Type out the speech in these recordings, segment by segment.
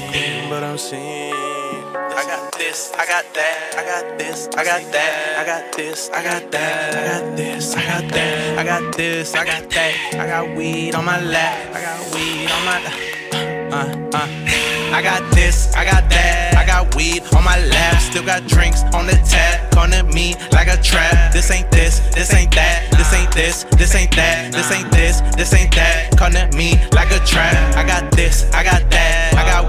I'm seeing. I got this, I got that, I got this, I got that, I got this, I got that, I got this, I got that, I got this, I got that, I got weed on my lap, I got weed on my, uh, uh. I got this, I got that, I got weed on my lap, still got drinks on the tap, to me like a trap. This ain't this, this ain't that, this ain't this, this ain't that, this ain't this, this ain't that, to me like a trap. I got this, I got that,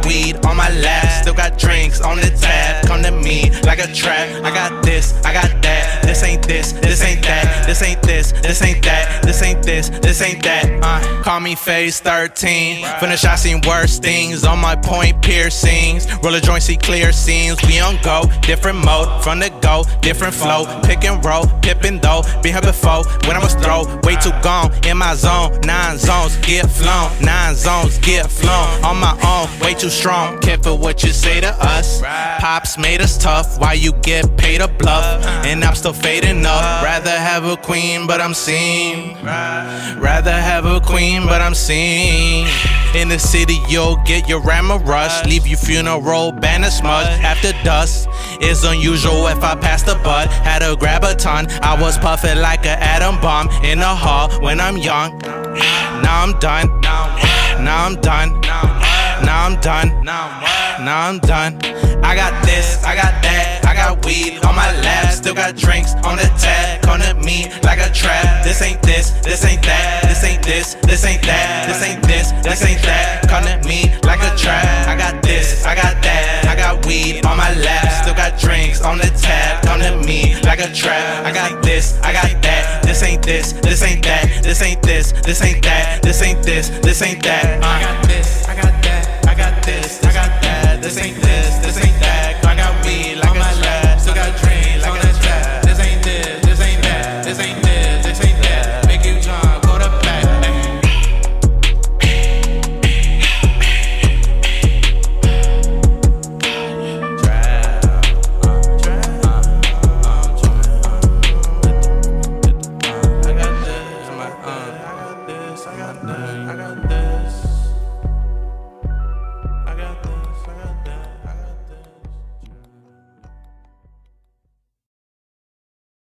weed on my lap, still got drinks on the tab. Come to me like a trap. I got this, I got that. This ain't this, this ain't that. This ain't this, this ain't that. This ain't this, this ain't that. Uh, call me Fazer 13. Finish, I seen worse things on my point piercings. Roller joint, see clear scenes. We on go, different mode. From the go, different flow. Pick and roll, pippin' though. Been here before. When I was throw, way too gone. In my zone, nine zones get flown. Nine zones get flown. On my own, way too strong. Careful what you say to us. Pops made us tough. Why you get paid a bluff? And I'm still fading up. Rather have a queen, but I'm seen. Rather have a queen, but I'm seen. In the city, you'll get your rammer rush. Leave your funeral banner smudge after dust. It's unusual if I pass the butt. Had to grab a ton. I was puffing like an atom bomb in a hall when I'm young. Now I'm done. Now I'm done. Now I'm done. Now I'm done. I got this, I got that, I got weed Still got drinks on the tab, at me like a trap. This ain't this, this ain't that. This ain't this, this ain't that. This ain't this, this ain't that. Corner me like a trap. I got this, I got that. I got weed on my lap. Still got drinks on the tab, corner me like a trap. I got this, I got that. This ain't this, this ain't that. This ain't this, this ain't that. This ain't this, this ain't that. I got this, I got that. I got this, I got that. This ain't this, this ain't that. I got that.